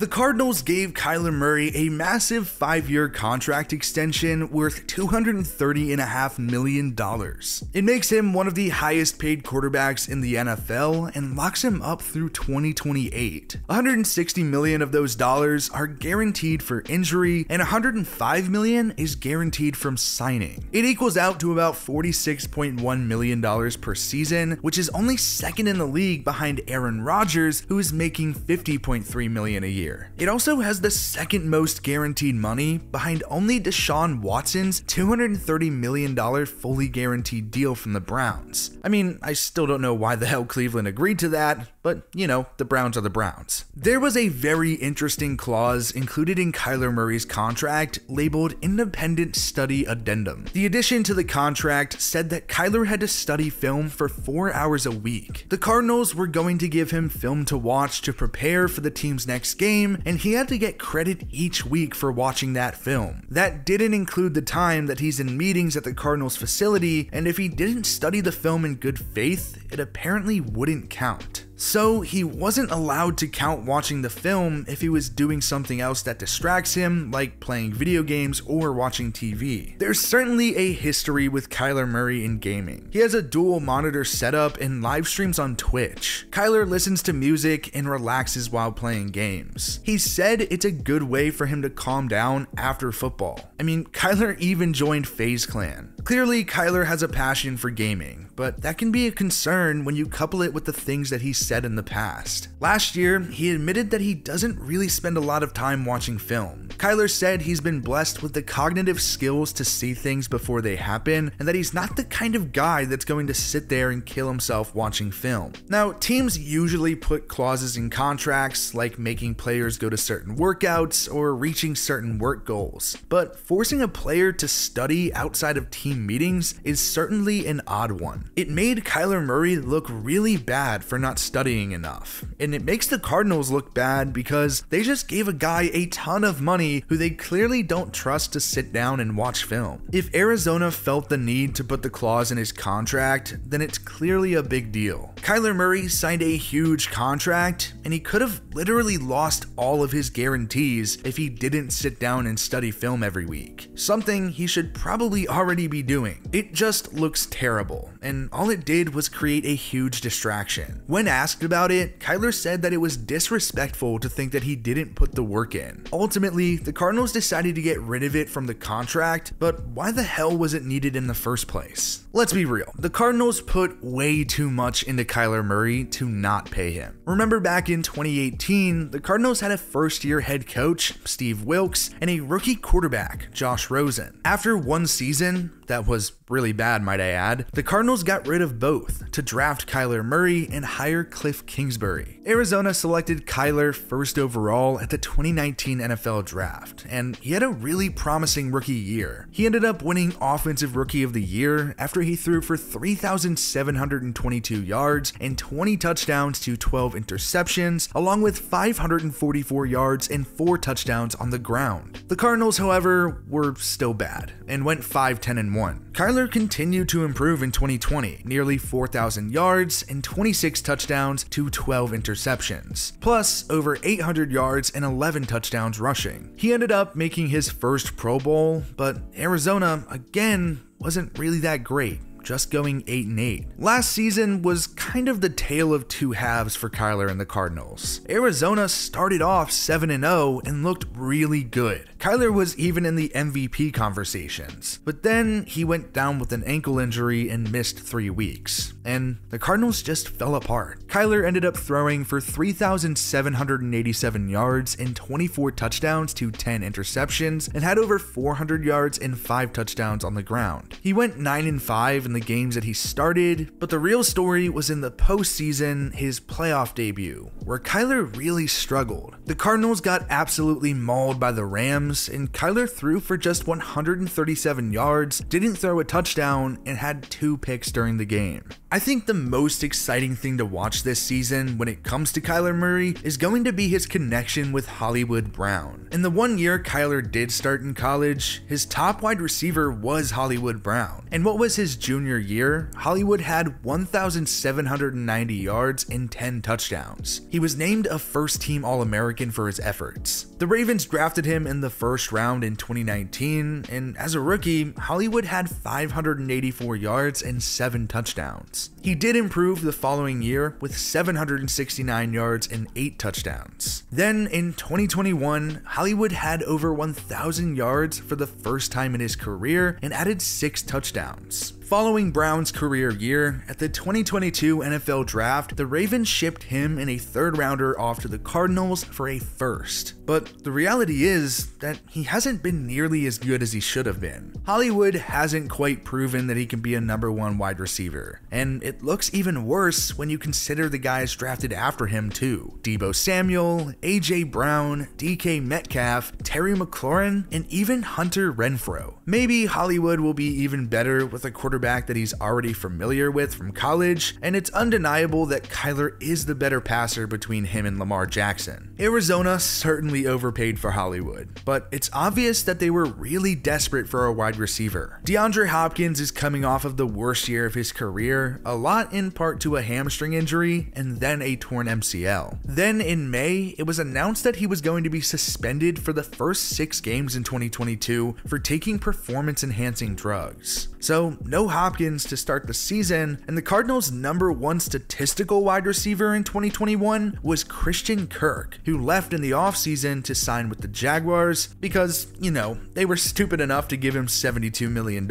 The Cardinals gave Kyler Murray a massive five year contract extension worth $230.5 million. It makes him one of the highest paid quarterbacks in the NFL and locks him up through 2028. 160 million of those dollars are guaranteed for injury, and 105 million is guaranteed from signing. It equals out to about $46.1 million per season, which is only second in the league behind Aaron Rodgers, who is making 50.3 million a year. It also has the second most guaranteed money behind only Deshaun Watson's $230 million fully guaranteed deal from the Browns. I mean, I still don't know why the hell Cleveland agreed to that, but you know, the Browns are the Browns. There was a very interesting clause included in Kyler Murray's contract labeled Independent Study Addendum. The addition to the contract said that Kyler had to study film for four hours a week. The Cardinals were going to give him film to watch to prepare for the team's next game, and he had to get credit each week for watching that film. That didn't include the time that he's in meetings at the Cardinals facility, and if he didn't study the film in good faith, it apparently wouldn't count. So he wasn't allowed to count watching the film if he was doing something else that distracts him, like playing video games or watching TV. There's certainly a history with Kyler Murray in gaming. He has a dual monitor setup and live streams on Twitch. Kyler listens to music and relaxes while playing games. He said it's a good way for him to calm down after football. I mean, Kyler even joined FaZe Clan. Clearly, Kyler has a passion for gaming, but that can be a concern when you couple it with the things that he said in the past. Last year, he admitted that he doesn't really spend a lot of time watching film. Kyler said he's been blessed with the cognitive skills to see things before they happen, and that he's not the kind of guy that's going to sit there and kill himself watching film. Now, teams usually put clauses in contracts like making players go to certain workouts or reaching certain work goals, but forcing a player to study outside of team meetings is certainly an odd one. It made Kyler Murray look really bad for not studying enough, and it makes the Cardinals look bad because they just gave a guy a ton of money who they clearly don't trust to sit down and watch film. If Arizona felt the need to put the clause in his contract, then it's clearly a big deal. Kyler Murray signed a huge contract, and he could have literally lost all of his guarantees if he didn't sit down and study film every week. Something he should probably already be doing. It just looks terrible, and all it did was create a huge distraction. When asked about it, Kyler said that it was disrespectful to think that he didn't put the work in. Ultimately, the Cardinals decided to get rid of it from the contract, but why the hell was it needed in the first place? Let's be real, the Cardinals put way too much into Kyler Murray to not pay him. Remember back in 2018, the Cardinals had a first year head coach, Steve Wilks, and a rookie quarterback, Josh Rosen. After one season, that was really bad, might I add, the Cardinals got rid of both to draft Kyler Murray and hire Cliff Kingsbury. Arizona selected Kyler first overall at the 2019 NFL draft, and he had a really promising rookie year. He ended up winning Offensive Rookie of the Year after he threw for 3,722 yards and 20 touchdowns to 12 interceptions, along with 544 yards and 4 touchdowns on the ground. The Cardinals, however, were still bad and went 5 10 and 1. Kyler continued to improve in 2020, nearly 4,000 yards and 26 touchdowns to 12 interceptions, plus over 800 yards and 11 touchdowns rushing. He ended up making his first Pro Bowl, but Arizona, again, wasn't really that great just going 8 and 8. Last season was kind of the tale of two halves for Kyler and the Cardinals. Arizona started off 7 and 0 and looked really good. Kyler was even in the MVP conversations, but then he went down with an ankle injury and missed 3 weeks, and the Cardinals just fell apart. Kyler ended up throwing for 3,787 yards and 24 touchdowns to 10 interceptions and had over 400 yards and 5 touchdowns on the ground. He went 9 5 in the games that he started, but the real story was in the postseason, his playoff debut, where Kyler really struggled. The Cardinals got absolutely mauled by the Rams, and Kyler threw for just 137 yards, didn't throw a touchdown, and had two picks during the game. I think the most exciting thing to watch this season when it comes to Kyler Murray is going to be his connection with Hollywood Brown. In the one year Kyler did start in college, his top wide receiver was Hollywood Brown. And what was his junior year? Hollywood had 1,790 yards and 10 touchdowns. He was named a first team All American for his efforts. The Ravens drafted him in the first round in 2019, and as a rookie, Hollywood had 584 yards and 7 touchdowns. He did improve the following year with 769 yards and 8 touchdowns. Then in 2021, Hollywood had over 1,000 yards for the first time in his career and added 6 touchdowns. Following Brown's career year, at the 2022 NFL Draft, the Ravens shipped him in a third rounder off to the Cardinals for a first. But the reality is that he hasn't been nearly as good as he should have been. Hollywood hasn't quite proven that he can be a number one wide receiver, and it looks even worse when you consider the guys drafted after him too. Deebo Samuel, AJ Brown, DK Metcalf, Terry McLaurin, and even Hunter Renfrow. Maybe Hollywood will be even better with a quarterback quarterback that he's already familiar with from college, and it's undeniable that Kyler is the better passer between him and Lamar Jackson. Arizona certainly overpaid for Hollywood, but it's obvious that they were really desperate for a wide receiver. DeAndre Hopkins is coming off of the worst year of his career, a lot in part to a hamstring injury and then a torn MCL. Then in May, it was announced that he was going to be suspended for the first six games in 2022 for taking performance enhancing drugs. So, no Hopkins to start the season, and the Cardinals' number one statistical wide receiver in 2021 was Christian Kirk, who left in the offseason to sign with the Jaguars because, you know, they were stupid enough to give him $72 million.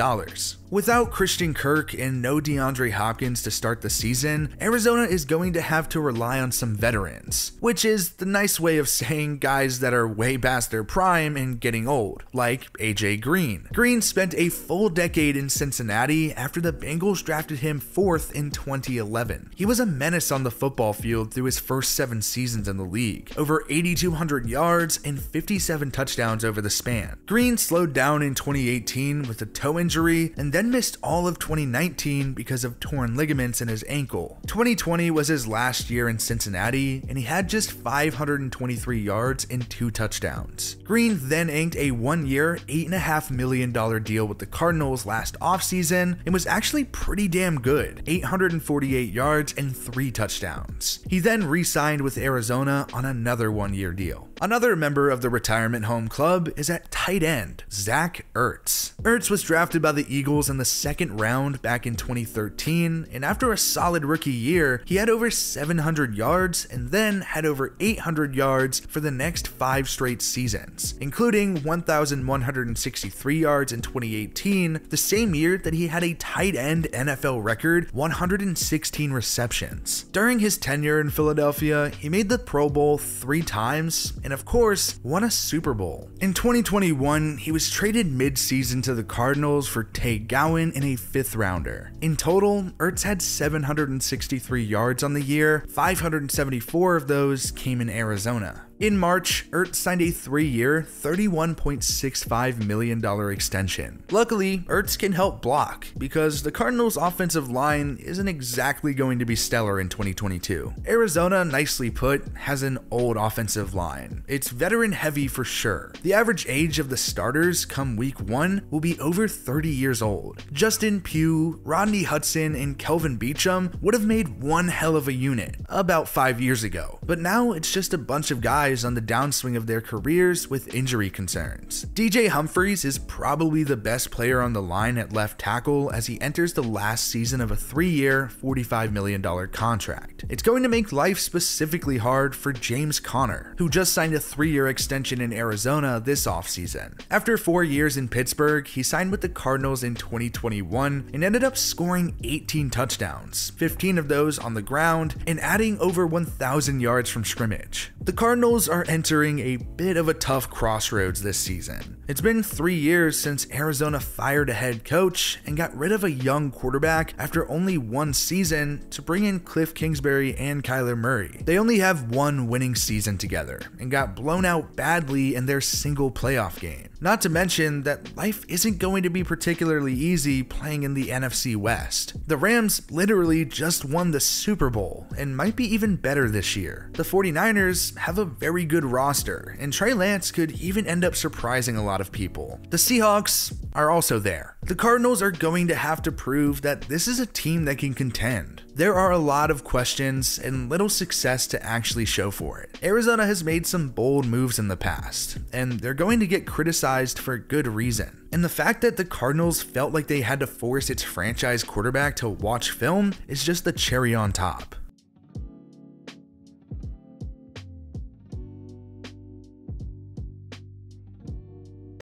Without Christian Kirk and no DeAndre Hopkins to start the season, Arizona is going to have to rely on some veterans, which is the nice way of saying guys that are way past their prime and getting old, like AJ Green. Green spent a full decade in Cincinnati after the Bengals drafted him fourth in 2011. He was a menace on the football field through his first seven seasons in the league, over 8,200 yards and 57 touchdowns over the span. Green slowed down in 2018 with a toe injury and then then missed all of 2019 because of torn ligaments in his ankle. 2020 was his last year in Cincinnati, and he had just 523 yards and two touchdowns. Green then inked a one year, $8.5 million deal with the Cardinals last offseason and was actually pretty damn good 848 yards and three touchdowns. He then re signed with Arizona on another one year deal. Another member of the retirement home club is at tight end, Zach Ertz. Ertz was drafted by the Eagles in the second round back in 2013, and after a solid rookie year, he had over 700 yards and then had over 800 yards for the next five straight seasons, including 1,163 yards in 2018, the same year that he had a tight end NFL record 116 receptions. During his tenure in Philadelphia, he made the Pro Bowl three times and of course, won a Super Bowl. In 2021, he was traded mid-season to the Cardinals for Tay Gowan in a fifth rounder. In total, Ertz had 763 yards on the year, 574 of those came in Arizona. In March, Ertz signed a three-year, $31.65 million extension. Luckily, Ertz can help block, because the Cardinals' offensive line isn't exactly going to be stellar in 2022. Arizona, nicely put, has an old offensive line. It's veteran heavy for sure. The average age of the starters come week one will be over 30 years old. Justin Pugh, Rodney Hudson, and Kelvin Beachum would have made one hell of a unit about five years ago, but now it's just a bunch of guys on the downswing of their careers with injury concerns. DJ Humphries is probably the best player on the line at left tackle as he enters the last season of a three year, $45 million contract. It's going to make life specifically hard for James Conner, who just signed a three year extension in Arizona this offseason. After four years in Pittsburgh, he signed with the Cardinals in 2021 and ended up scoring 18 touchdowns, 15 of those on the ground, and adding over 1,000 yards from scrimmage. The Cardinals are entering a bit of a tough crossroads this season. It's been three years since Arizona fired a head coach and got rid of a young quarterback after only one season to bring in Cliff Kingsbury and Kyler Murray. They only have one winning season together and got blown out badly in their single playoff game. Not to mention that life isn't going to be particularly easy playing in the NFC West. The Rams literally just won the Super Bowl and might be even better this year. The 49ers have a very good roster, and Trey Lance could even end up surprising a lot of people. The Seahawks are also there. The Cardinals are going to have to prove that this is a team that can contend. There are a lot of questions and little success to actually show for it. Arizona has made some bold moves in the past, and they're going to get criticized for good reason. And the fact that the Cardinals felt like they had to force its franchise quarterback to watch film is just the cherry on top.